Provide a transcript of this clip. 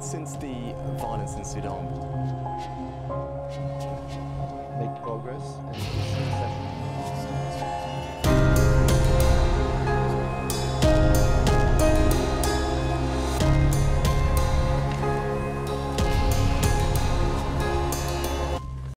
since the violence in Sudan.